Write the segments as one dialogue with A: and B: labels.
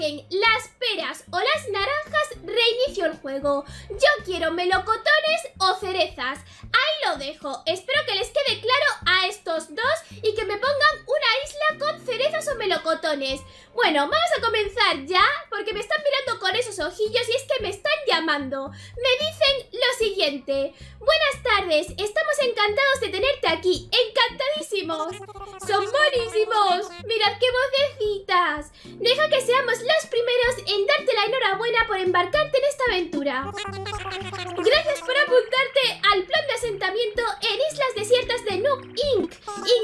A: las peras o las naranjas, reinicio el juego. Yo quiero melocotones o cerezas. Lo dejo. Espero que les quede claro a estos dos y que me pongan una isla con cerezas o melocotones. Bueno, vamos a comenzar ya porque me están mirando con esos ojillos y es que me están llamando. Me dicen lo siguiente. Buenas tardes, estamos encantados de tenerte aquí. Encantadísimos. Son buenísimos. Mirad qué vocecitas. Deja que seamos los primeros en darte la enhorabuena por embarcarte en esta aventura. Gracias por apuntarte al plan de asentamiento en Islas Desiertas de Nook Inc.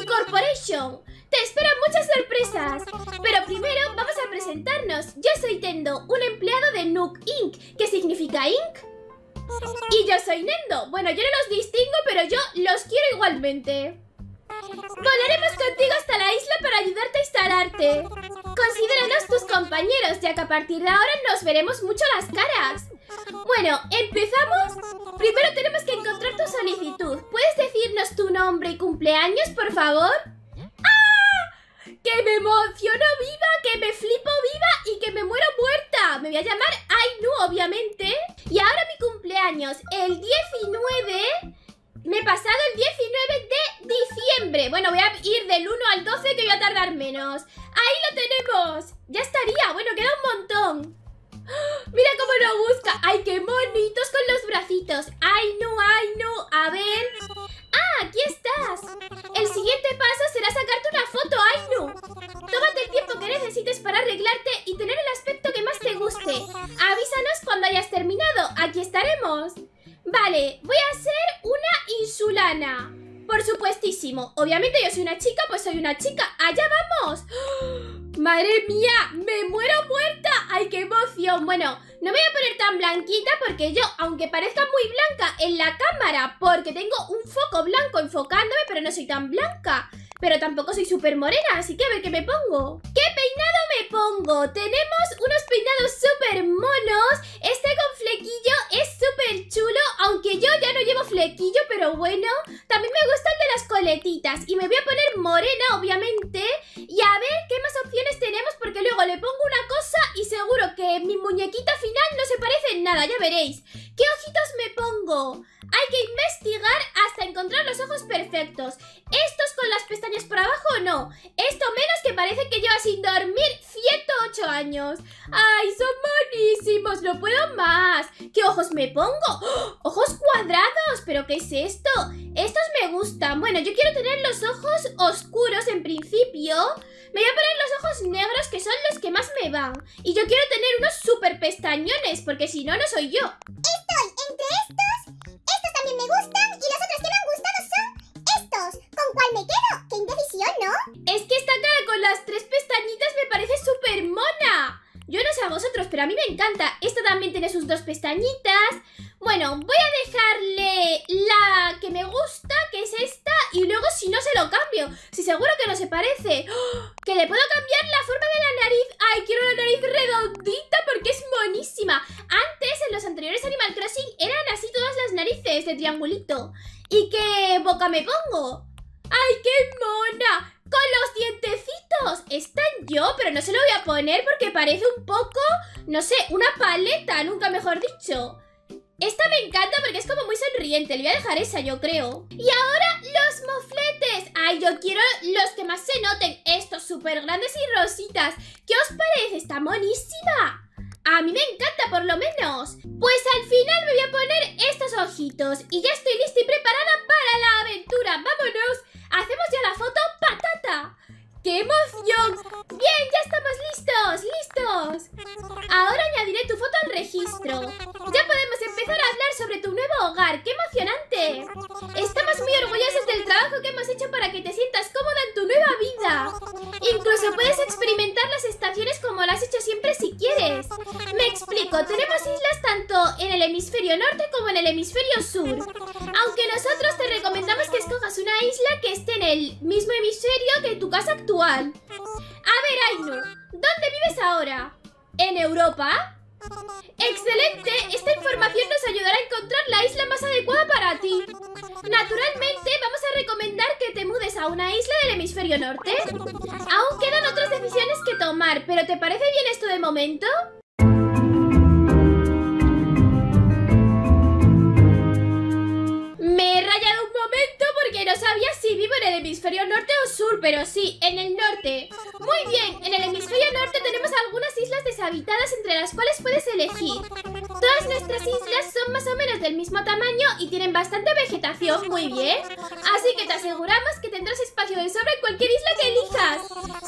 A: Incorporation. Te esperan muchas sorpresas. Pero primero vamos a presentarnos. Yo soy Tendo, un empleado de Nook Inc. ¿Qué significa Inc? Y yo soy Nendo. Bueno, yo no los distingo, pero yo los quiero igualmente. Volaremos contigo hasta la isla para ayudarte a instalarte. Considéranos tus compañeros, ya que a partir de ahora nos veremos mucho las caras. Bueno, ¿empezamos? Primero tenemos que encontrar tu solicitud. ¿Puedes decirnos tu nombre y cumpleaños, por favor? ¡Ah! ¡Que me emociono viva, que me flipo viva y que me muero muerta! Me voy a llamar Ainu, obviamente. Y ahora mi cumpleaños, el 19... Me he pasado el 19 de diciembre. Bueno, voy a ir del 1 al 12 que voy a tardar menos. ¡Ahí lo tenemos! Ya estaría. Bueno, queda un montón. ¡Mira cómo lo busca! ¡Ay, qué bonitos con los bracitos! ¡Ay, no, ay, no! A ver... ¡Ah, aquí estás! El siguiente paso será sacarte una foto, ¡ay, no! Tómate el tiempo que necesites para arreglarte y tener el aspecto que más te guste. Avísanos cuando hayas terminado. Aquí estaremos. Vale, voy a ser una insulana. Por supuestísimo. Obviamente yo soy una chica, pues soy una chica. ¡Allá vamos! ¡Madre mía! ¡Me muero muerta! ¡Ay, qué emoción! Bueno, no me voy a poner tan blanquita porque yo, aunque parezca muy blanca en la cámara, porque tengo un foco blanco enfocándome, pero no soy tan blanca. Pero tampoco soy súper morena, así que a ver qué me pongo. ¿Qué peinado me pongo? Tenemos unos peinados súper monos. Este con flequillo es súper chulo, aunque yo ya no llevo flequillo, pero bueno. También me gusta el de las Y me voy a poner morena, obviamente. Y a ver qué más opciones tenemos, porque luego le pongo una cosa y seguro que mi muñequita final no se parece en nada, ya veréis. ¿Qué ojitos me pongo? Que le puedo cambiar la forma de la nariz. ¡Ay, quiero la nariz redondita porque es monísima! Antes, en los anteriores Animal Crossing, eran así todas las narices de triangulito. ¿Y qué boca me pongo? ¡Ay, qué mona! ¡Con los dientecitos! Está en yo, pero no se lo voy a poner porque parece un poco, no sé, una paleta, nunca mejor dicho. Esta me encanta porque es como muy sonriente. Le voy a dejar esa, yo creo. Y ahora los mofletes. Ay, yo quiero los que más se noten. Estos súper grandes y rositas. ¿Qué os parece? Está monísima. A mí me encanta, por lo menos. Pues al final me voy a poner estos ojitos. Y ya estoy lista y preparada para la aventura. ¡Vámonos! ¡Hacemos ya la foto patata! ¡Qué emoción! ¡Bien! ¡Ya estamos listos! ¡Listos! Ahora añadiré tu foto al registro. Ya podemos empezar a hablar sobre tu nuevo hogar. ¡Qué emocionante! Estamos muy orgullosos del trabajo que hemos hecho para que te sientas cómoda en tu nueva vida. Incluso puedes experimentar las estaciones como lo has hecho siempre si quieres. Me explico, tenemos islas tanto en el hemisferio norte como en el hemisferio sur. Aunque nosotros isla que esté en el mismo hemisferio que tu casa actual a ver, Ainu, ¿dónde vives ahora? ¿En Europa? ¡Excelente! Esta información nos ayudará a encontrar la isla más adecuada para ti. Naturalmente, vamos a recomendar que te mudes a una isla del hemisferio norte. Aún quedan otras decisiones que tomar, pero ¿te parece bien esto de momento? No sabía si vivo en el hemisferio norte o sur, pero sí, en el norte. Muy bien, en el hemisferio norte tenemos algunas islas deshabitadas entre las cuales puedes elegir. Todas nuestras islas son más o menos del mismo tamaño y tienen bastante vegetación, muy bien. Así que te aseguramos que tendrás espacio de sobra en cualquier isla que elijas.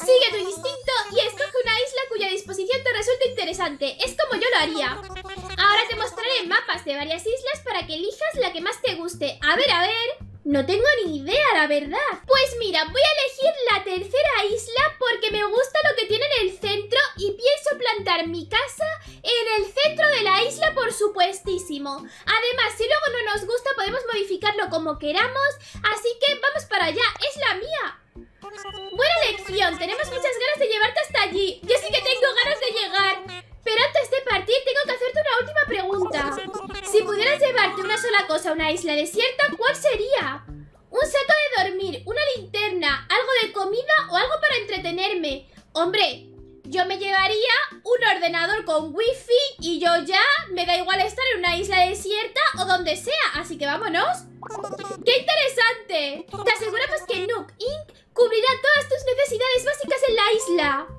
A: Sigue tu instinto y escoge una isla cuya disposición te resulte interesante. Es como yo lo haría. Ahora te mostraré mapas de varias islas para que elijas la que más te guste. A ver, a ver... No tengo ni idea, la verdad. Pues mira, voy a elegir la tercera isla porque me gusta lo que tiene en el centro y pienso plantar mi casa en el centro de la isla, por supuestísimo. Además, si luego no nos gusta, podemos modificarlo como queramos. Así que vamos para allá. Es la mía. Buena elección. Tenemos muchas ganas de llevarte hasta allí. Yo sí que tengo ganas de llegar. Pero antes de partir tengo que hacerte una última pregunta. Si pudieras llevarte una sola cosa a una isla desierta, ¿cuál sería? Un saco de dormir, una linterna, algo de comida o algo para entretenerme. Hombre, yo me llevaría un ordenador con wifi y yo ya me da igual estar en una isla desierta o donde sea, así que vámonos. ¡Qué interesante! Te aseguramos que Nook Inc. cubrirá todas tus necesidades básicas en la isla.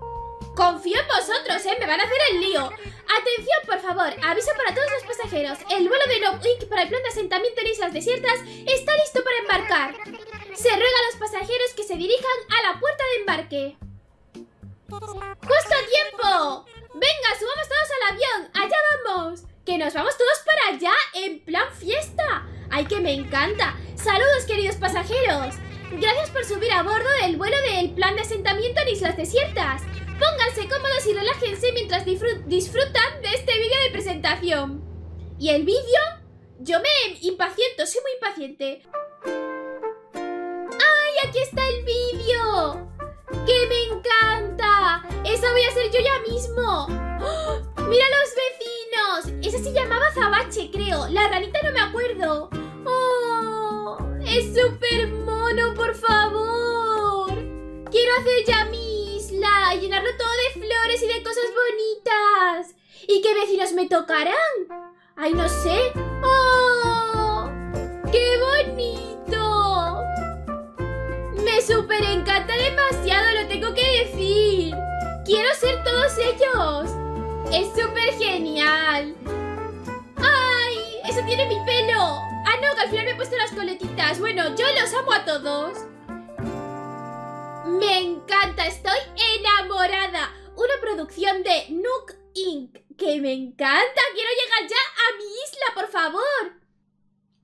A: Confío en vosotros, ¿eh? Me van a hacer el lío. Atención, por favor. Aviso para todos los pasajeros. El vuelo de Inc. para el plan de asentamiento en islas desiertas está listo para embarcar. Se ruega a los pasajeros que se dirijan a la puerta de embarque. ¡Justo a tiempo! ¡Venga, subamos todos al avión! ¡Allá vamos! ¡Que nos vamos todos para allá en plan fiesta! ¡Ay, que me encanta! ¡Saludos, queridos pasajeros! Gracias por subir a bordo del vuelo del plan de asentamiento en islas desiertas. Pónganse cómodos y relájense mientras disfrutan de este vídeo de presentación. ¿Y el vídeo? Yo me impaciento, soy muy impaciente. ¡Ay, aquí está el vídeo! ¡Que me encanta! ¡Esa voy a ser yo ya mismo! ¡Oh! ¡Mira los vecinos! Esa se llamaba Zabache, creo. La ranita no me acuerdo. ¡Oh! ¡Es súper mono, por favor! Quiero hacer ya y llenarlo todo de flores y de cosas bonitas. ¿Y qué vecinos me tocarán? ¡Ay, no sé! ¡Oh! ¡Qué bonito! Me súper encanta demasiado, lo tengo que decir. Quiero ser todos ellos. Es súper genial. ¡Ay! ¡Eso tiene mi pelo! Ah, no, que al final me he puesto las coletitas. Bueno, yo los amo a todos. Me encanta, estoy enamorada. Una producción de Nook Inc. ¡Que me encanta! ¡Quiero llegar ya a mi isla, por favor!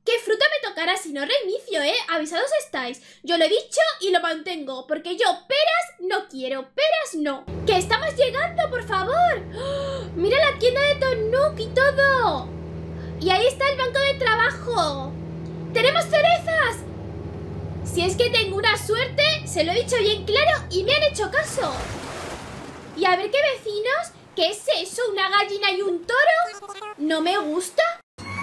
A: ¿Qué fruta me tocará si no reinicio, eh? Avisados estáis. Yo lo he dicho y lo mantengo, porque yo peras no quiero, peras no. ¡Que estamos llegando, por favor! ¡Oh! ¡Mira la tienda de Don Nook y todo! Y ahí está el banco de trabajo. ¡Tenemos cerezas! Si es que tengo una suerte, se lo he dicho bien claro y me han hecho caso. Y a ver qué vecinos, ¿qué es eso? ¿Una gallina y un toro? ¿No me gusta?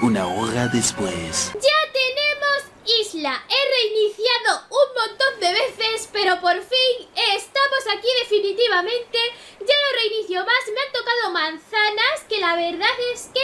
B: Una hora después.
A: ¡Ya tenemos isla! He reiniciado un montón de veces, pero por fin estamos aquí definitivamente. Ya no reinicio más, me han tocado manzanas, que la verdad es que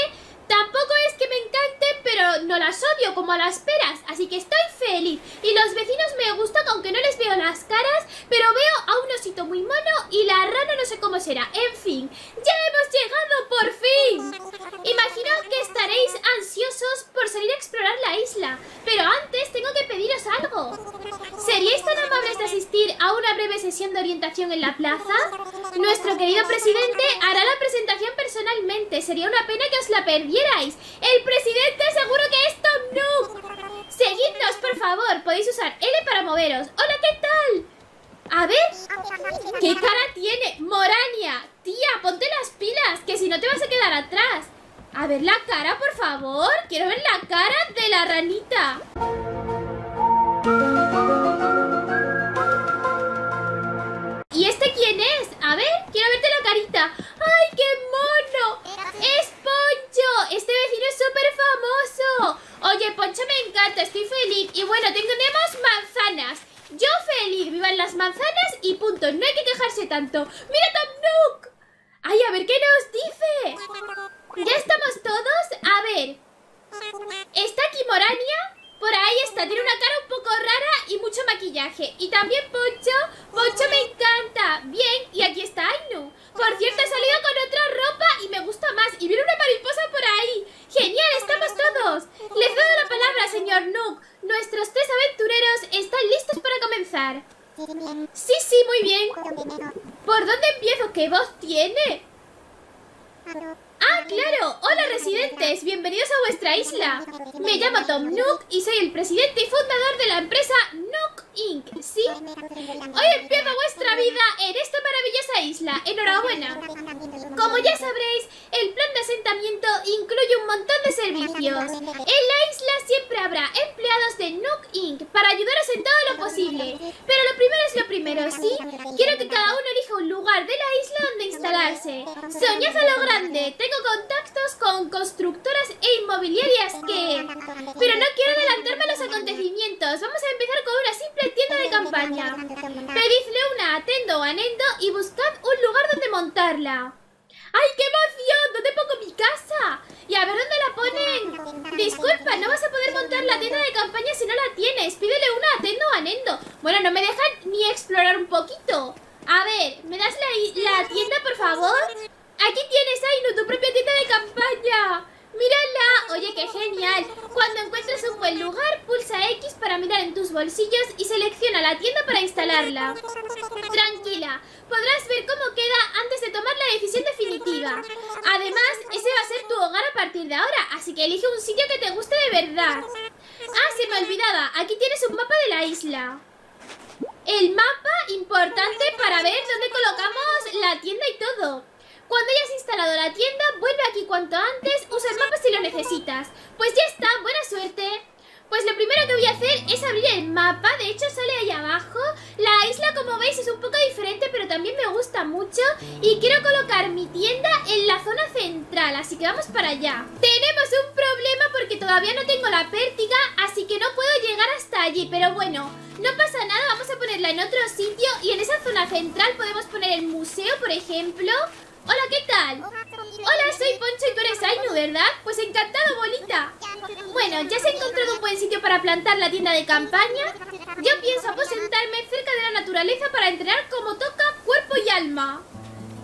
A: tampoco es que me encanten, pero no las odio como a las peras, así que estoy feliz. Y los vecinos me gustan, aunque no les veo las caras, pero veo a un osito muy mono y la rana no sé cómo será. En fin, ya hemos llegado por fin. Imagino que estaréis ansiosos por salir a explorar la isla, pero antes tengo que pediros algo. ¿Seríais tan amables de asistir a una breve sesión de orientación en la plaza? Nuestro querido presidente hará la presentación Sería una pena que os la perdierais. El presidente seguro que es Tom Nook. Seguidnos, por favor. Podéis usar L para moveros. Hola, ¿qué tal? A ver, ¿qué cara tiene? Morania, tía, ponte las pilas, que si no te vas a quedar atrás. A ver la cara, por favor. Quiero ver la cara de la ranita. ¿Y este quién es? A ver, quiero verte la carita. ¡Ay, qué mono! Este vecino es súper famoso. Oye, Poncho me encanta, estoy feliz. Y bueno, tenemos manzanas. Yo feliz, vivan las manzanas y punto. No hay que quejarse tanto. ¡Mira Tom Nook! ¡Ay, a ver qué nos dice! ¿Ya estamos todos? A ver. ¿Está aquí Morania? Por ahí está, tiene una cara un poco rara y mucho maquillaje. Y también Poncho. Poncho me encanta. Bien, y aquí está Ainu. Por cierto, he salido con otra ropa y me gusta más. Y viene una mariposa por ahí. Genial, estamos todos. Les doy la palabra, señor Nook. Nuestros tres aventureros están listos para comenzar. Sí, sí, muy bien. ¿Por dónde empiezo? ¿Qué voz tiene? Ah, claro. Hola, residentes. Bienvenidos a vuestra isla. Me llamo Tom Nook y soy el presidente y fundador de la empresa Nook Inc. ¿Sí? Hoy empieza vuestra vida en esta maravillosa isla. Enhorabuena. Como ya sabréis, el plan de asentamiento incluye un montón de servicios. En la isla siempre habrá empleados de Nook Inc. para ayudaros en todo lo posible. Pero lo primero es lo primero, ¿sí? Quiero que cada uno elija un lugar de la isla donde instalarse. Soñad a lo grande. Tengo contactos con constructoras e inmobiliarias que... Pero no quiero adelantarme a los acontecimientos. Vamos a empezar con una simple tienda de campaña. Pedidle una a Tendo o a Nendo y buscad un lugar donde montarla. ¡Ay, qué emoción! ¿Dónde pongo mi casa? Y a ver dónde la ponen. Disculpa, no vas a poder montar la tienda de campaña si no la tienes. Pídele una a Tendo o a Nendo. Bueno, no me dejan ni explorar un poquito. A ver, ¿me das la, tienda, por favor? Aquí tienes, Ainu, tu propia tienda de campaña. ¡Mírala! Oye, qué genial. Cuando encuentres un buen lugar, pulsa X para mirar en tus bolsillos y selecciona la tienda para instalarla. Tranquila, podrás ver cómo queda antes de tomar la decisión definitiva. Además, ese va a ser tu hogar a partir de ahora, así que elige un sitio que te guste de verdad. Ah, se me olvidaba, aquí tienes un mapa de la isla. El mapa importante para ver dónde colocamos la tienda y todo. Cuando hayas instalado la tienda, vuelve aquí cuanto antes, usa el mapa si lo necesitas. Pues ya está, buena suerte. Pues lo primero que voy a hacer es abrir el mapa, de hecho sale ahí abajo. La isla como veis es un poco diferente pero también me gusta mucho y quiero colocar mi tienda en la zona central, así que vamos para allá. Tenemos un problema porque todavía no tengo la pértiga, así que no puedo llegar hasta allí, pero bueno, no pasa nada, vamos a ponerla en otro sitio y en esa zona central podemos poner el museo, por ejemplo... Hola, ¿qué tal? Hola, soy Poncho y tú eres Ainu, ¿verdad? Pues encantado, bolita. Bueno, ¿ya se ha encontrado un buen sitio para plantar la tienda de campaña? Yo pienso aposentarme cerca de la naturaleza para entrenar como toca cuerpo y alma.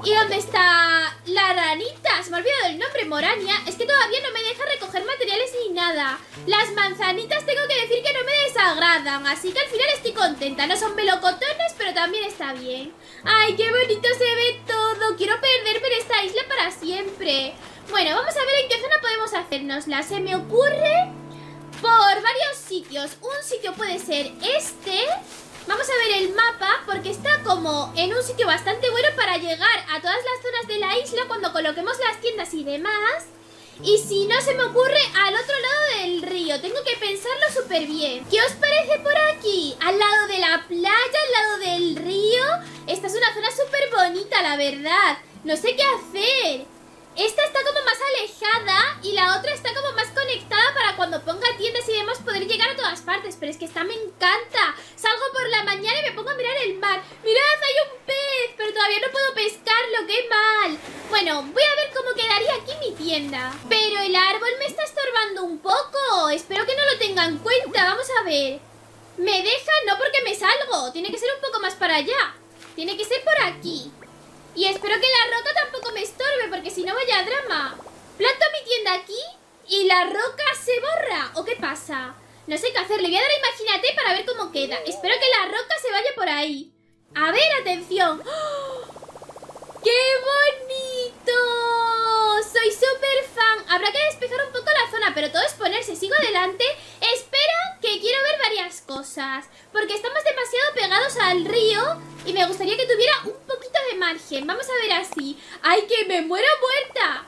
A: ¿Y dónde está la ranita? Se me ha olvidado el nombre, Morania. Es que todavía no me deja recoger materiales ni nada. Las manzanitas tengo que decir que no me desagradan, así que al final estoy contenta. No son melocotones, pero también está bien. ¡Ay, qué bonito se ve todo! Quiero perderme en esta isla para siempre. Bueno, vamos a ver en qué zona podemos hacernosla. Se me ocurre por varios sitios. Un sitio puede ser este... Vamos a ver el mapa porque está como en un sitio bastante bueno para llegar a todas las zonas de la isla cuando coloquemos las tiendas y demás. Y si no se me ocurre, al otro lado del río. Tengo que pensarlo súper bien. ¿Qué os parece por aquí? Al lado de la playa, al lado del río. Esta es una zona súper bonita, la verdad. No sé qué hacer. Esta está como más alejada y la otra está como más conectada para cuando ponga tiendas y demás poder llegar a todas partes. Pero es que esta me encanta. Salgo por la mañana y me pongo a mirar el mar. ¡Mirad, hay un pez! Pero todavía no puedo pescarlo, ¡qué mal! Bueno, voy a ver cómo quedaría aquí mi tienda. Pero el árbol me está estorbando un poco. Espero que no lo tenga en cuenta. Vamos a ver. Me deja, no porque me salgo. Tiene que ser un poco más para allá. Tiene que ser por aquí. Y espero que la roca tampoco me estorbe, porque si no vaya drama. Planto mi tienda aquí y la roca se borra. ¿O qué pasa? No sé qué hacer. Le voy a dar a Imagínate para ver cómo queda. Espero que la roca se vaya por ahí. A ver, atención. ¡Oh! ¡Qué bonito! Soy súper fan. Habrá que despejar un poco la zona, pero todo es ponerse. Sigo adelante. Espera, quiero ver varias cosas. Porque estamos demasiado pegados al río y me gustaría que tuviera un poquito de margen. Vamos a ver así. ¡Ay, que me muero muerta!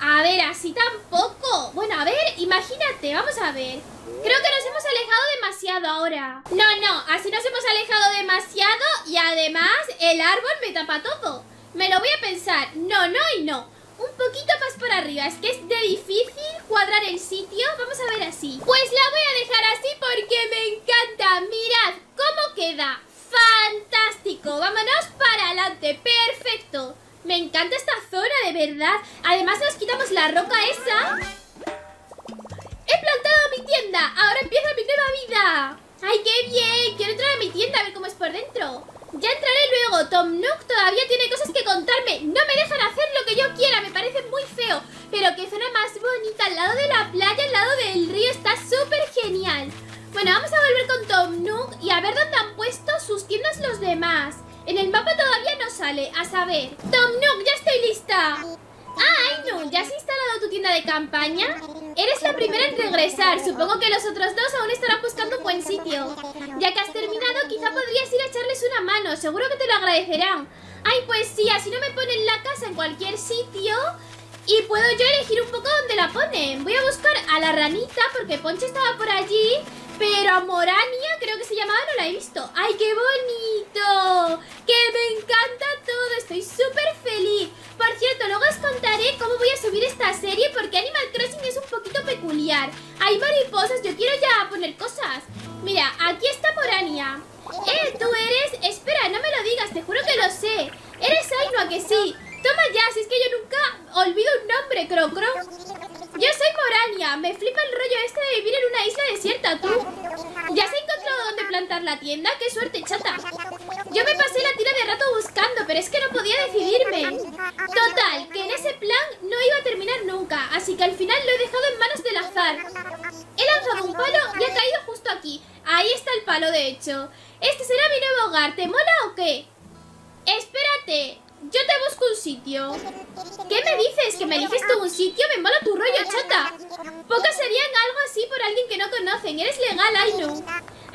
A: A ver, así tampoco. Bueno, a ver, imagínate, vamos a ver. Creo que nos hemos alejado demasiado ahora. No, no, así nos hemos alejado demasiado y además el árbol me tapa todo. Me lo voy a pensar. No, no y no. Un poquito más por arriba. Es que es de difícil cuadrar el sitio. Vamos a ver así. Pues la voy a dejar así porque me encanta. Mirad cómo queda. ¡Fantástico! Vámonos para adelante. ¡Perfecto! Me encanta esta zona, de verdad. Además nos quitamos la roca esa. ¡He plantado mi tienda! ¡Ahora empieza mi nueva vida! ¡Ay, qué bien! Quiero entrar a mi tienda a ver cómo es por dentro. Ya entraré luego. Tom Nook todavía tiene cosas que contarme. No me dejan hacer lo que yo quiera. Me parece muy feo. Pero qué zona más bonita. Al lado de la playa, al lado del río. Está súper genial. Bueno, vamos a volver con Tom Nook y a ver dónde han puesto sus tiendas los demás. En el mapa todavía no sale. A saber. Tom Nook, ya estoy lista. Ah, no, ¿ya has instalado tu tienda de campaña? Eres la primera en regresar. Supongo que los otros dos aún estarán buscando un buen sitio. Ya que has terminado, quizá podrías ir a echarles una mano. Seguro que te lo agradecerán. Ay, pues sí, así no me ponen la casa en cualquier sitio. Y puedo yo elegir un poco dónde la ponen. Voy a buscar a la ranita porque Poncho estaba por allí. Pero Morania, creo que se llamaba, no la he visto. ¡Ay, qué bonito! ¡Que me encanta todo! Estoy súper feliz. Por cierto, luego os contaré cómo voy a subir esta serie porque Animal Crossing es un poquito peculiar. Hay mariposas, yo quiero ya poner cosas. Mira, aquí está Morania. Eh, tú eres... Espera, no me lo digas, te juro que lo sé. Eres Ainhoa, que sí. Toma ya, si es que yo nunca olvido un nombre, Crocro. Me flipa el rollo este de vivir en una isla desierta, ¿tú? ¿Ya se ha encontrado dónde plantar la tienda? ¡Qué suerte, chata! Yo me pasé la tira de rato buscando, pero es que no podía decidirme. Total, que en ese plan no iba a terminar nunca, así que al final lo he dejado en manos del azar. He lanzado un palo y ha caído justo aquí. Ahí está el palo, de hecho. Este será mi nuevo hogar, ¿te mola o qué? Espérate, yo te busco un sitio. ¿Qué me dices? ¿Que me eliges tú un sitio? Me mola tu rollo, chata. Pocas serían algo así por alguien que no conocen. Eres legal, Ainu.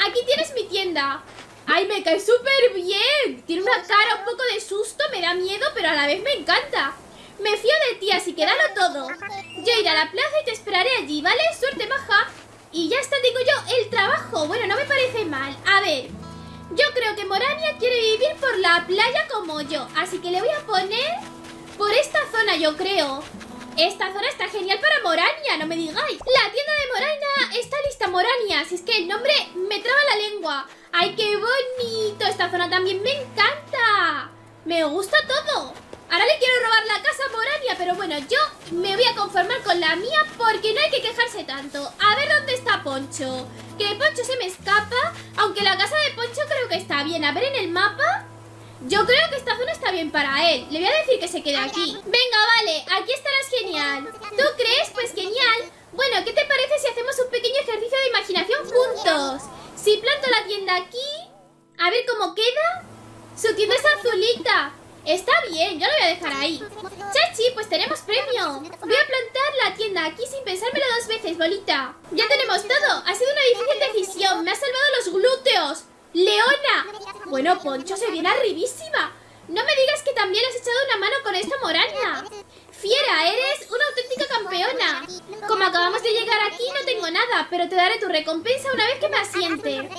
A: Aquí tienes mi tienda. ¡Ay, me cae súper bien! Tiene una cara un poco de susto, me da miedo, pero a la vez me encanta. Me fío de ti, así que dalo todo. Yo iré a la plaza y te esperaré allí, ¿vale? Suerte, maja. Y ya está, digo yo, el trabajo. Bueno, no me parece mal. A ver, yo creo que Morania quiere vivir por la playa como yo, así que le voy a poner por esta zona, yo creo. Esta zona está genial para Morania, no me digáis. La tienda de Morania está lista, Morania. Si es que el nombre me traba la lengua. ¡Ay, qué bonito! Esta zona también me encanta. Me gusta todo. Ahora le quiero robar la casa a Morania, pero bueno, yo me voy a conformar con la mía porque no hay que quejarse tanto. A ver dónde está Poncho. Que Poncho se me escapa, aunque la casa de Poncho creo que está bien. A ver en el mapa... Yo creo que esta zona está bien para él. Le voy a decir que se quede aquí. Venga, vale, aquí estarás genial. ¿Tú crees? Pues genial. Bueno, ¿qué te parece si hacemos un pequeño ejercicio de imaginación juntos? Si planto la tienda aquí... A ver cómo queda. Su tienda es azulita. Está bien, yo lo voy a dejar ahí. Chachi, pues tenemos premio. Voy a plantar la tienda aquí sin pensármelo dos veces, bolita. Ya tenemos todo. Ha sido una difícil decisión. Me ha salvado los glúteos. ¡Leona! Bueno, Poncho se viene arribísima. No me digas que también has echado una mano con esta moraña. Fiera, eres una auténtica campeona. Como acabamos de llegar aquí, no tengo nada, pero te daré tu recompensa una vez que me asiente.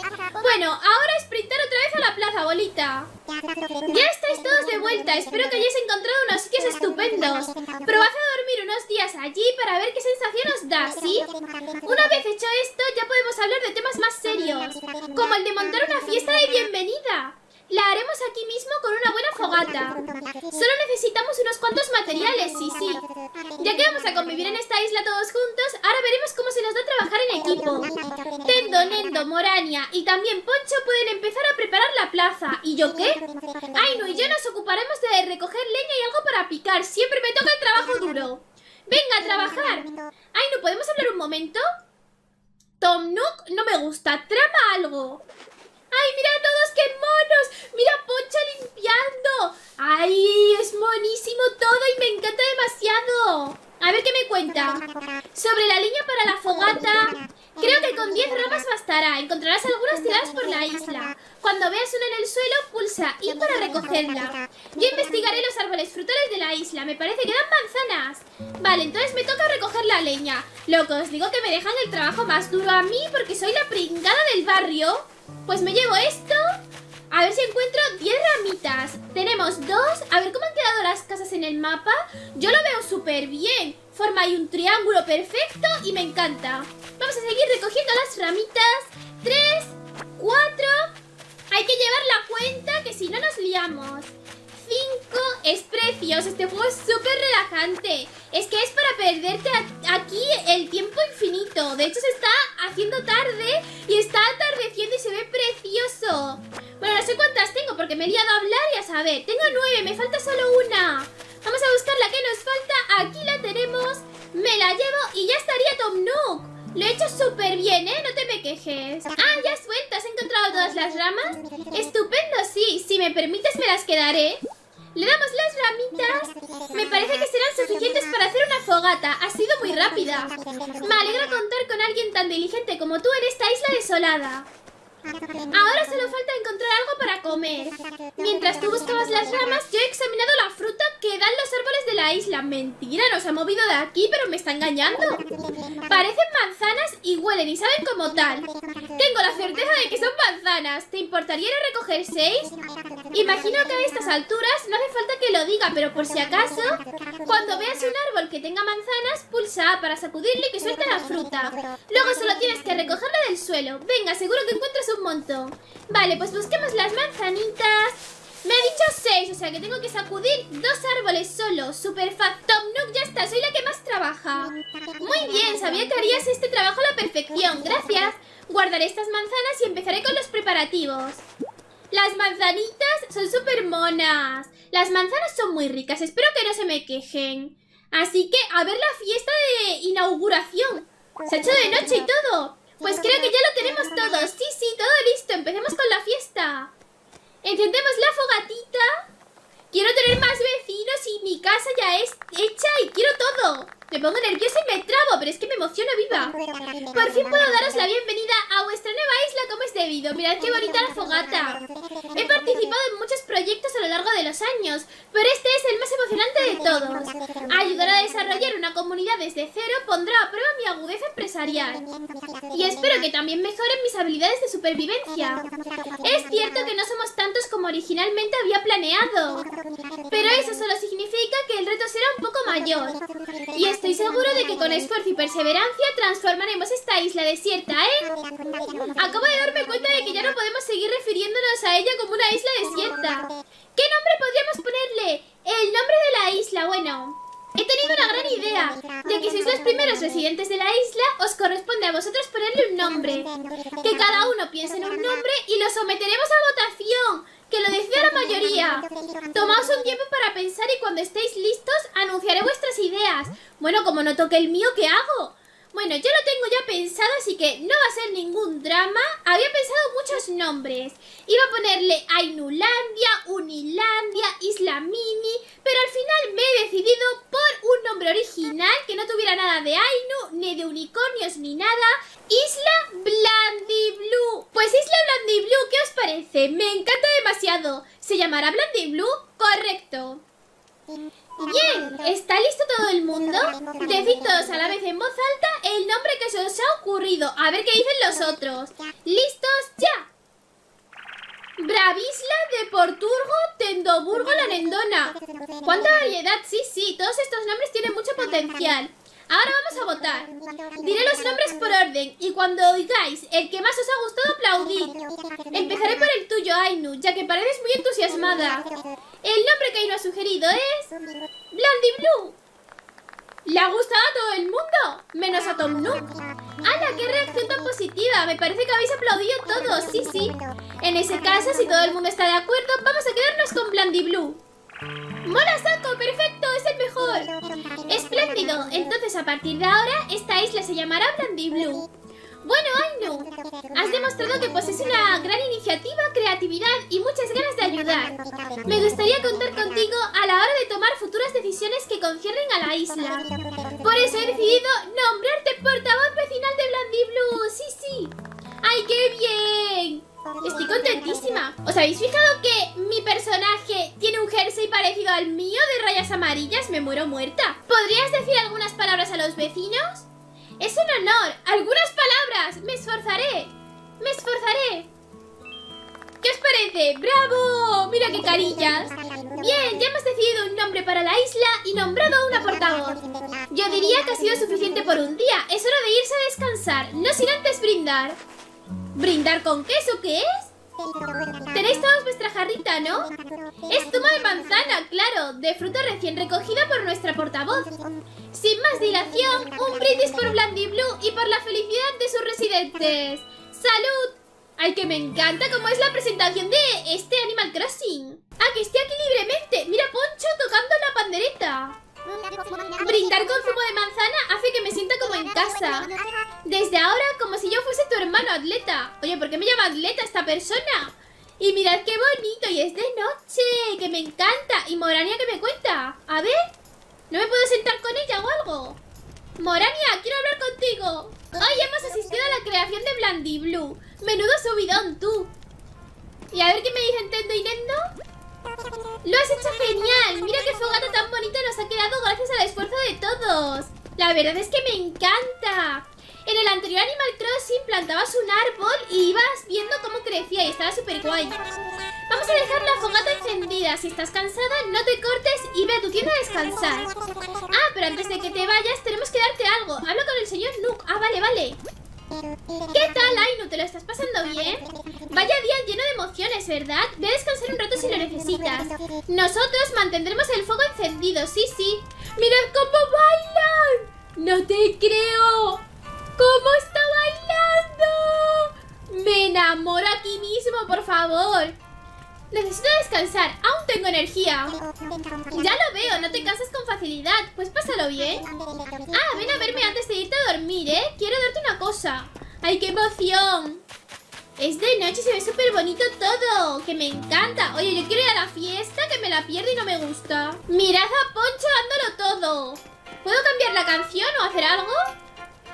A: Bueno, ahora sprintar otra vez a la plaza, bolita. Ya estáis todos de vuelta. Espero que hayáis encontrado unos sitios estupendos. Probad a dormir unos días allí para ver qué sensación os da, ¿sí? Una vez hecho esto, ya podemos hablar de temas más serios, como el de montar una fiesta de bienvenida. La haremos aquí mismo con una buena fogata. Solo necesitamos unos cuantos materiales, sí, sí. Ya que vamos a convivir en esta isla todos juntos, ahora veremos cómo se nos da trabajar en equipo. Tendo, Nendo, Morania y también Poncho pueden empezar a preparar la plaza. ¿Y yo qué? Ainu y yo nos ocuparemos de recoger leña y algo para picar. Siempre me toca el trabajo duro. Venga, a trabajar. Ainu, ¿podemos hablar un momento? Tom Nook no me gusta. Trama algo. ¡Ay, mira todos qué monos! ¡Mira a Poncho limpiando! ¡Ay, es monísimo todo y me encanta demasiado! A ver qué me cuenta. Sobre la línea para la fogata, creo que con 10 ramas bastará. Encontrarás algunas tiradas por la isla. Cuando veas una en el suelo, pulsa I para recogerla. Yo investigaré los árboles frutales de la isla. Me parece que dan manzanas. Vale, entonces me toca recoger la leña. Loco, os digo que me dejan el trabajo más duro a mí porque soy la pringada del barrio. Pues me llevo esto. A ver si encuentro 10 ramitas. Tenemos dos. A ver cómo han quedado las casas en el mapa. Yo lo veo súper bien. Forma ahí un triángulo perfecto y me encanta. Vamos a seguir recogiendo las ramitas. 3, 4. Hay que llevar la cuenta que si no nos liamos. 5 es precioso, este juego es súper relajante Es que es para perderte aquí el tiempo infinito De hecho se está haciendo tarde y está atardeciendo y se ve precioso Bueno, no sé cuántas tengo porque me he liado a hablar y a saber Tengo 9, me falta solo una Vamos a buscar la que nos falta, aquí la tenemos Me la llevo y ya estaría Tom Nook lo he hecho súper bien, ¿eh? No te me quejes. Ah, ya sueltas. ¿Has encontrado todas las ramas? Estupendo, sí. Si me permites me las quedaré. Le damos las ramitas. Me parece que serán suficientes para hacer una fogata. Ha sido muy rápida. Me alegra contar con alguien tan diligente como tú en esta isla desolada. Ahora solo falta encontrar algo para comer. Mientras tú buscabas las ramas, yo he examinado la fruta que dan los árboles de la isla. Mentira, nos ha movido de aquí, pero me está engañando. Parecen manzanas y huelen y saben como tal. Tengo la certeza de que son manzanas. ¿Te importaría ir recoger seis? Imagino que a estas alturas no hace falta que lo diga, pero por si acaso, cuando veas un árbol que tenga manzanas, pulsa A para sacudirle y que suelte la fruta. Luego solo tienes que recogerla del suelo. Venga, seguro que encuentras un montón. Vale, pues busquemos las manzanitas. Me ha dicho seis, o sea que tengo que sacudir dos árboles solo. Super fácil. Tom Nook, ya está, soy la que más trabaja. Muy bien, sabía que harías este trabajo a la perfección. Gracias. Guardaré estas manzanas y empezaré con los preparativos. Las manzanitas son súper monas. Las manzanas son muy ricas, espero que no se me quejen. Así que, a ver la fiesta de inauguración. Se ha hecho de noche y todo. Pues creo que ya lo tenemos todo. Sí, sí, todo listo. Empecemos con la fiesta. Encendemos la fogatita. Quiero tener más vecinos y mi casa ya es hecha y quiero todo. Me pongo nerviosa y me trabo, pero es que me emociono viva. Por fin puedo daros la bienvenida a vuestra nueva isla como es debido. Mirad qué bonita la fogata. He participado en muchos proyectos a lo largo de los años, pero este es el más emocionante de todos. Ayudar a desarrollar una comunidad desde cero pondrá a prueba mi agudeza empresarial. Y espero que también mejoren mis habilidades de supervivencia. Es cierto que no somos tantos como originalmente había planeado, pero eso solo significa que el reto será un poco mayor. Y estoy seguro de que con esfuerzo y perseverancia transformaremos esta isla desierta, ¿eh? Acabo de darme cuenta de que ya no podemos seguir refiriéndonos a ella como una isla desierta. ¿Qué nombre podríamos ponerle? El nombre de la isla, bueno... He tenido una gran idea. Ya que sois los primeros residentes de la isla, os corresponde a vosotros ponerle un nombre. Que cada uno piense en un nombre y lo someteremos a votación. ¡Que lo decida la mayoría! Tomaos un tiempo para pensar y cuando estéis listos anunciaré vuestras ideas. Bueno, como no toque el mío, ¿qué hago? Bueno, yo lo tengo ya pensado, así que no va a ser ningún drama. Había pensado muchos nombres. Iba a ponerle Ainulandia, Unilandia, Isla Mini, pero al final me he decidido por un nombre original que no tuviera nada de Ainu, ni de unicornios, ni nada. Isla Blandiblu. Pues Isla Blandiblu, ¿qué os parece? Me encanta demasiado. ¿Se llamará Blandiblu? Correcto. Bien, ¿está listo todo el mundo? Decid todos a la vez en voz alta el nombre que se os ha ocurrido. A ver qué dicen los otros. ¿Listos? ¡Ya! Bravisla de Porturgo, Tendoburgo, La Nendona. ¿Cuánta variedad? Sí, sí, todos estos nombres tienen mucho potencial. Ahora vamos a votar. Diré los nombres por orden y cuando oigáis el que más os ha gustado aplaudid. Empezaré por el tuyo, Ainu, ya que pareces muy entusiasmada. El nombre que Ainu ha sugerido es... Blandy Blue. ¿Le ha gustado a todo el mundo? Menos a Tom Nook. ¡Hala, qué reacción tan positiva! Me parece que habéis aplaudido todos, sí, sí. En ese caso, si todo el mundo está de acuerdo, vamos a quedarnos con Blandy Blue. ¡Mola saco! ¡Perfecto! ¡Es el mejor! ¡Espléndido! Entonces, a partir de ahora, esta isla se llamará Blandy Blue. Bueno, Ainu, has demostrado que posees una gran iniciativa, creatividad y muchas ganas de ayudar. Me gustaría contar contigo a la hora de tomar futuras decisiones que conciernen a la isla. Por eso he decidido nombrarte portavoz vecinal de Blandy Blue. Sí, sí. ¡Ay, qué bien! Estoy contentísima. ¿Os habéis fijado que mi personaje tiene un jersey parecido al mío de rayas amarillas? Me muero muerta. ¿Podrías decir algunas palabras a los vecinos? Es un honor. Algunas palabras. Me esforzaré. Me esforzaré. ¿Qué os parece? ¡Bravo! Mira qué carillas. Bien, ya hemos decidido un nombre para la isla y nombrado a una portavoz. Yo diría que ha sido suficiente por un día. Es hora de irse a descansar, no sin antes brindar. ¿Brindar con queso qué es? Tenéis todos vuestra jarrita, ¿no? Es zumo de manzana, claro, de fruta recién recogida por nuestra portavoz. Sin más dilación, un brindis por Blandy Blue y por la felicidad de sus residentes. ¡Salud! ¡Ay, que me encanta cómo es la presentación de este Animal Crossing! ¡Ah, que esté aquí libremente! ¡Mira Poncho tocando la pandereta! Brindar con zumo de manzana hace que me sienta como en casa. Desde ahora, como si yo fuese tu hermano atleta. Oye, ¿por qué me llama atleta esta persona? Y mirad qué bonito, y es de noche, que me encanta. ¿Y Morania qué me cuenta? A ver, ¿no me puedo sentar con ella o algo? Morania, quiero hablar contigo. Hoy hemos asistido a la creación de Blandy Blue. Menudo subidón, tú. Y a ver qué me dicen Tendo y Nendo. ¡Lo has hecho genial! Mira qué fogata tan bonita nos ha quedado gracias al esfuerzo de todos. La verdad es que me encanta. En el anterior Animal Crossing plantabas un árbol y ibas viendo cómo crecía y estaba súper guay. Vamos a dejar la fogata encendida. Si estás cansada, no te cortes y ve a tu tienda a descansar. Ah, pero antes de que te vayas, tenemos que darte algo. Hablo con el señor Nook. Ah, vale, vale. ¿Qué tal, Ainu? ¿Te lo estás pasando bien? Vaya día lleno de emociones, ¿verdad? Ve a descansar un rato si lo necesitas. Nosotros mantendremos el fuego encendido, sí, sí. ¡Mirad cómo bailan! ¡No te creo! ¿Cómo está bailando? Me enamoro aquí mismo, por favor. Necesito descansar, aún tengo energía. Ya lo veo, no te cansas con facilidad. Pues pásalo bien. Ah, ven a verme antes de irte a dormir, ¿eh? Quiero darte una ¡Ay, qué emoción! Es de noche se ve súper bonito todo. Que me encanta. Oye, yo quiero ir a la fiesta que me la pierdo y no me gusta. Mirad a Poncho dándolo todo. ¿Puedo cambiar la canción o hacer algo?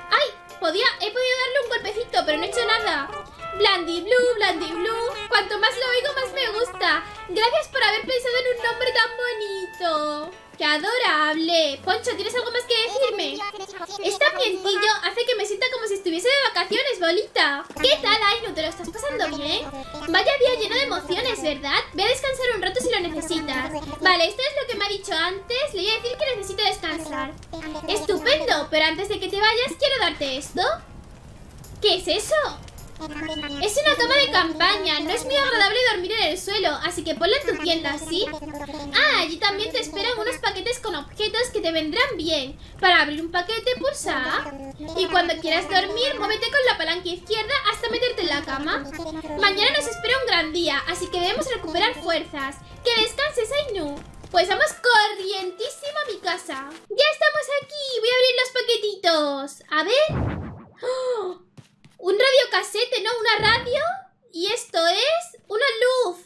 A: ¡Ay! Podía, he podido darle un golpecito, pero no he hecho nada. Blandy Blue, Blandy Blue. Cuanto más lo oigo, más me gusta. Gracias por haber pensado en un nombre tan bonito. ¡Qué adorable! Poncho, ¿tienes algo más que decirme? Este ambientillo hace que me sienta como si estuviese de vacaciones, bolita. ¿Qué tal, Ainu? ¿Te lo estás pasando bien? Vaya día lleno de emociones, ¿verdad? Ve a descansar un rato si lo necesitas. Vale, esto es lo que me ha dicho antes. Le voy a decir que necesito descansar. Estupendo, pero antes de que te vayas, quiero darte esto. ¿Qué es eso? Es una cama de campaña, no es muy agradable dormir en el suelo, así que ponla en tu tienda, ¿sí? Ah, allí también te esperan unos paquetes con objetos que te vendrán bien. Para abrir un paquete, pulsa Y cuando quieras dormir, muévete con la palanca izquierda hasta meterte en la cama. Mañana nos espera un gran día, así que debemos recuperar fuerzas. ¡Que descanses, Ainu! Pues vamos corrientísimo a mi casa. ¡Ya estamos aquí! Voy a abrir los paquetitos. A ver... ¡Oh! Un radiocasete, ¿no? Una radio. Y esto es una luz.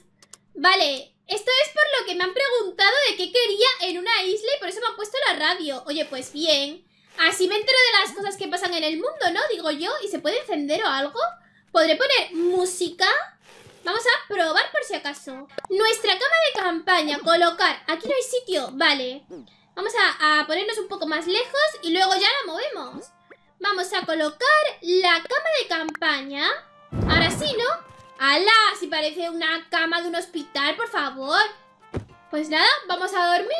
A: Vale, esto es por lo que me han preguntado de qué quería en una isla y por eso me han puesto la radio. Oye, pues bien. Así me entero de las cosas que pasan en el mundo, ¿no? Digo yo. ¿Y se puede encender o algo? ¿Podré poner música? Vamos a probar por si acaso. Nuestra cama de campaña. Colocar. Aquí no hay sitio. Vale. Vamos a, a ponernos un poco más lejos y luego ya la movemos vamos a colocar la cama de campaña. Ahora sí, ¿no? ¡Hala! Si parece una cama de un hospital, por favor. Pues nada, vamos a dormir.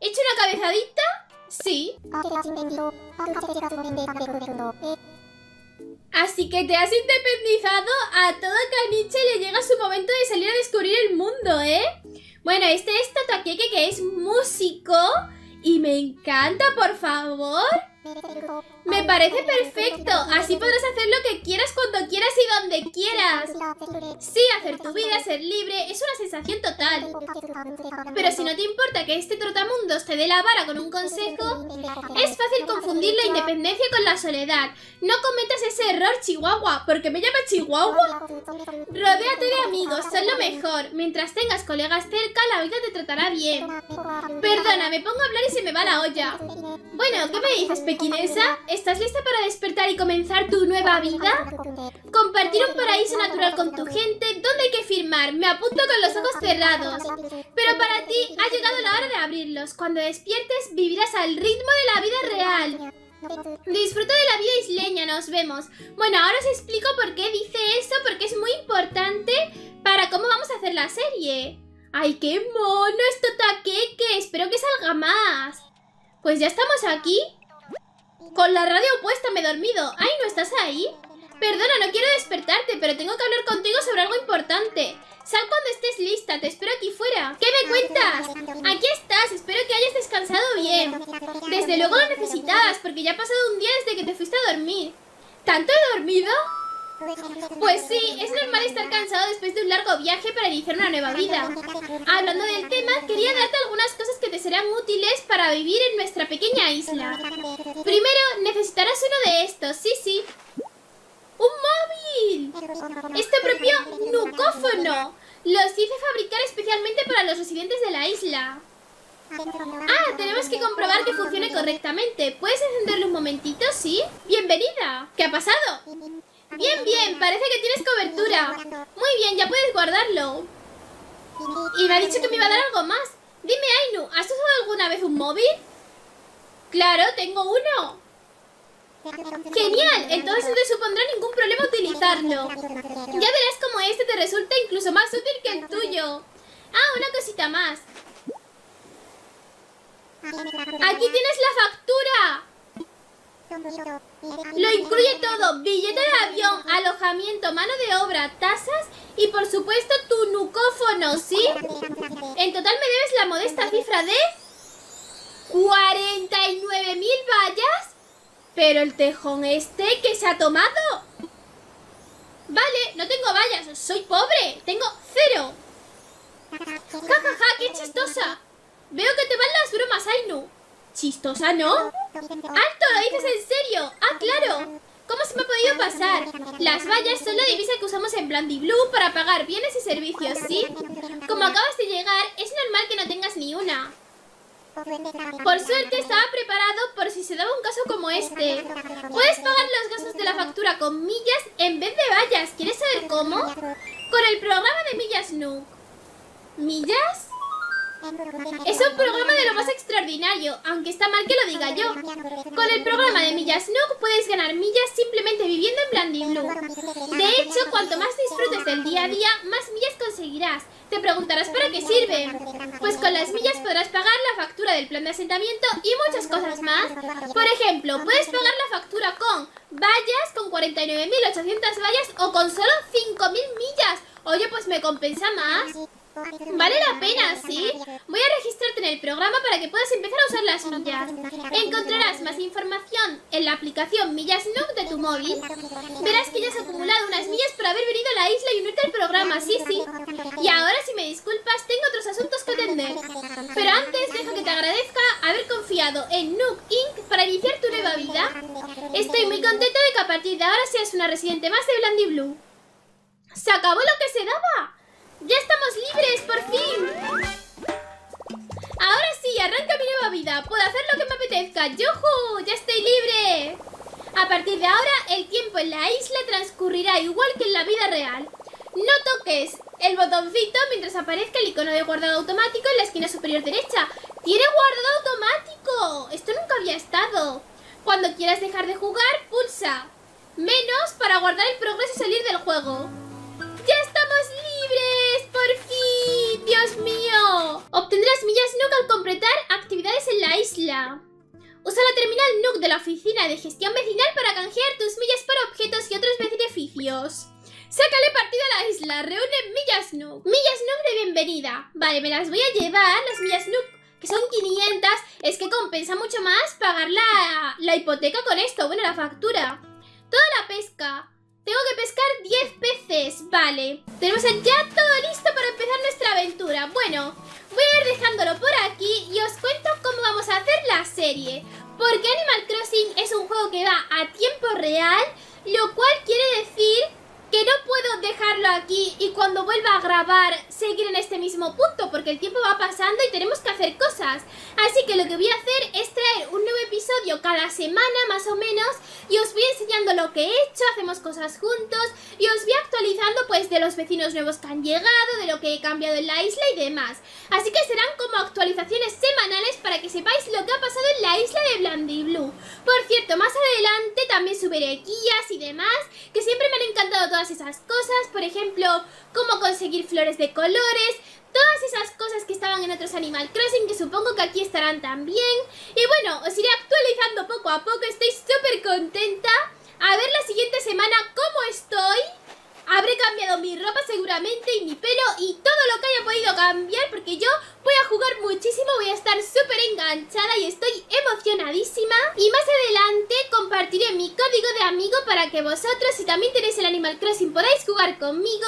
A: ¿He hecho una cabezadita? Sí. Así que te has independizado, a todo caniche le llega su momento de salir a descubrir el mundo, ¿eh? Bueno, este es Tataqueque, que es músico y me encanta, por favor. Me parece perfecto, así podrás hacer lo que quieras cuando quieras. Sí, hacer tu vida, ser libre, es una sensación total. Pero si no te importa que este trotamundos te dé la vara con un consejo, es fácil confundir la independencia con la soledad. No cometas ese error, Chihuahua, porque me llama Chihuahua. Rodéate de amigos, son lo mejor. Mientras tengas colegas cerca, la vida te tratará bien. Perdona, me pongo a hablar y se me va la olla. Bueno, ¿qué me dices, pequinesa? ¿Estás lista para despertar y comenzar tu nueva vida? Compartir un paraíso natural con tu gente. ¿Dónde hay que firmar? Me apunto con los ojos cerrados. Pero para ti ha llegado la hora de abrirlos. Cuando despiertes, vivirás al ritmo de la vida real. Disfruta de la vida isleña, nos vemos. Bueno, ahora os explico por qué dice eso, porque es muy importante para cómo vamos a hacer la serie. ¡Ay, qué mono esto taqueque! Espero que salga más. Pues ya estamos aquí. Con la radio puesta me he dormido. ¡Ay, no estás ahí! Perdona, no quiero despertarte, pero tengo que hablar contigo sobre algo importante. Sal cuando estés lista, te espero aquí fuera. ¿Qué me cuentas? Aquí estás, espero que hayas descansado bien. Desde luego lo necesitabas, porque ya ha pasado un día desde que te fuiste a dormir. ¿Tanto he dormido? Pues sí, es normal estar cansado después de un largo viaje para iniciar una nueva vida. Hablando del tema, quería darte algunas cosas que te serán útiles para vivir en nuestra pequeña isla. Primero, necesitarás uno de estos, sí, sí. ¡Un móvil! Este propio nucófono. Los hice fabricar especialmente para los residentes de la isla. Ah, tenemos que comprobar que funcione correctamente. ¿Puedes encenderlo un momentito, sí? Bienvenida. ¿Qué ha pasado? Bien, bien, parece que tienes cobertura. Muy bien, ya puedes guardarlo. Y me ha dicho que me iba a dar algo más. Dime, Ainu, ¿has usado alguna vez un móvil? Claro, tengo uno. Genial, entonces no te supondrá ningún problema utilizarlo. Ya verás cómo este te resulta incluso más útil que el tuyo. Ah, una cosita más. Aquí tienes la factura. Lo incluye todo, billete de avión, alojamiento, mano de obra, tasas y por supuesto tu nucófono, ¿sí? En total me debes la modesta cifra de... ¿49.000 vallas? Pero el tejón este que se ha tomado... Vale, no tengo vallas, soy pobre, tengo cero. Ja, ja, ja, qué chistosa. Veo que te van las bromas, Ainu. ¿Chistosa, no? ¡Alto! ¿Lo dices en serio? ¡Ah, claro! ¿Cómo se me ha podido pasar? Las vallas son la divisa que usamos en Blandy Blue para pagar bienes y servicios, ¿sí? Como acabas de llegar, es normal que no tengas ni una. Por suerte estaba preparado por si se daba un caso como este. Puedes pagar los gastos de la factura con millas en vez de vallas. ¿Quieres saber cómo? Con el programa de Millas Nook. ¿Millas? Es un programa de lo más extraordinario, aunque está mal que lo diga yo. Con el programa de Millas Nook puedes ganar millas simplemente viviendo en Blandy Blue. De hecho, cuanto más disfrutes del día a día, más millas conseguirás. Te preguntarás para qué sirven. Pues con las millas podrás pagar la factura del plan de asentamiento y muchas cosas más. Por ejemplo, puedes pagar la factura con vallas, con 49.800 vallas o con solo 5.000 millas. Oye, pues me compensa más. Vale la pena, ¿sí? Voy a registrarte en el programa para que puedas empezar a usar las millas. Encontrarás más información en la aplicación Millas Nook de tu móvil. Verás que ya has acumulado unas millas por haber venido a la isla y unirte al programa, sí, sí. Y ahora, si me disculpas, tengo otros asuntos que atender. Pero antes, deja que te agradezca haber confiado en Nook Inc. para iniciar tu nueva vida. Estoy muy contenta de que a partir de ahora seas una residente más de Blandy Blue. ¡Se acabó lo que se daba! ¡Ya estamos libres, por fin! Ahora sí, arranca mi nueva vida. Puedo hacer lo que me apetezca. ¡Yujú! ¡Ya estoy libre! A partir de ahora, el tiempo en la isla transcurrirá igual que en la vida real. No toques el botoncito mientras aparezca el icono de guardado automático en la esquina superior derecha. ¡Tiene guardado automático! Esto nunca había estado. Cuando quieras dejar de jugar, pulsa menos para guardar el progreso y salir del juego. ¡Ya estamos libres! ¡Por fin! ¡Dios mío! Obtendrás millas Nook al completar actividades en la isla. Usa la terminal NUC de la oficina de gestión vecinal para canjear tus millas por objetos y otros beneficios. Sácale partido a la isla, reúne millas NUC. Millas NUC de bienvenida. Vale, me las voy a llevar, las millas NUC, que son 500. Es que compensa mucho más pagar la, la hipoteca con esto, bueno, la factura. Toda la pesca. Tengo que pescar 10 peces, vale. Tenemos ya todo listo para empezar nuestra aventura. Bueno, voy a ir dejándolo por aquí y os cuento cómo vamos a hacer la serie. Porque Animal Crossing es un juego que va a tiempo real, lo cual quiere decir que no puedo dejarlo aquí y cuando vuelva a grabar seguir en este mismo punto porque el tiempo va pasando y tenemos que hacer cosas. Así que lo que voy a hacer es traer un nuevo episodio cada semana más o menos y os voy enseñando lo que he hecho, hacemos cosas juntos y os voy actualizando pues de los vecinos nuevos que han llegado, de lo que he cambiado en la isla y demás. Así que serán como actualizaciones semanales para que sepáis lo que ha pasado en la isla de Blandy Blue. Por cierto, más adelante también subiré guías y demás que siempre me han encantado todas esas cosas, por ejemplo, cómo conseguir flores de colores, todas esas cosas que estaban en otros Animal Crossing que supongo que aquí estarán también. Y bueno, os iré actualizando poco a poco, estoy súper contenta. A ver la siguiente semana cómo estoy. Habré cambiado mi ropa seguramente y mi pelo y todo lo que haya podido cambiar porque yo voy a jugar muchísimo, voy a estar súper enganchada y estoy emocionadísima. Y más adelante compartiré mi código de amigo para que vosotros, si también tenéis el Animal Crossing, podáis jugar conmigo.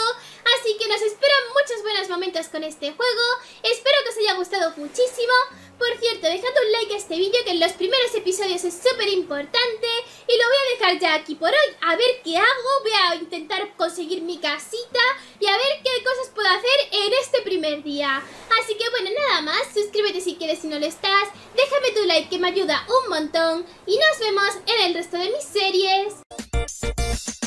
A: Así que nos esperan muchos buenos momentos con este juego. Espero que os haya gustado muchísimo. Por cierto, dejad un like a este vídeo que en los primeros episodios es súper importante y lo voy a dejar ya aquí por hoy. A ver qué hago, voy a intentar conseguir mi casita y a ver qué cosas puedo hacer en este primer día. Así que bueno, nada más, suscríbete si quieres si no lo estás, déjame tu like que me ayuda un montón y nos vemos en el resto de mis series.